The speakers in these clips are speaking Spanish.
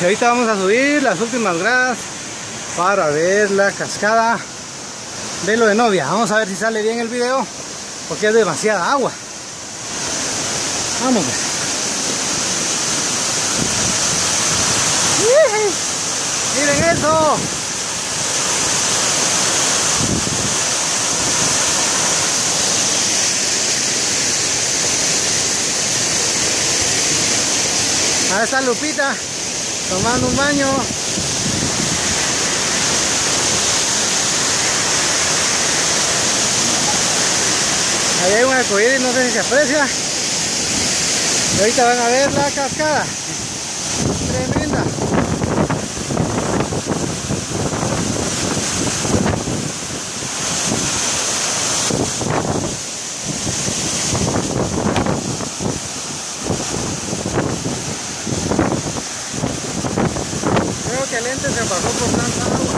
Y ahorita vamos a subir las últimas gradas para ver la cascada Velo de novia. Vamos a ver si sale bien el video porque es demasiada agua. Vamos pues. Miren eso. Ahí está Lupita tomando un baño. Ahí hay un arcoíris, no sé si se aprecia. Y ahorita van a ver la cascada. Creo que el ente se pasó por tanta agua.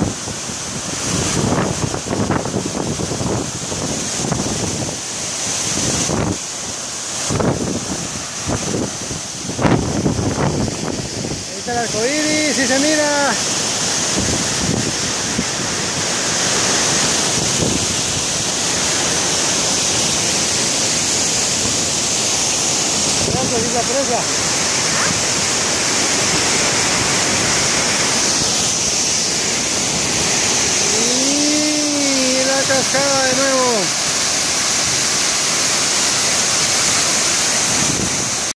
Ahí está el arcoíris, si se mira. Sí se aprecia. Cascada de nuevo.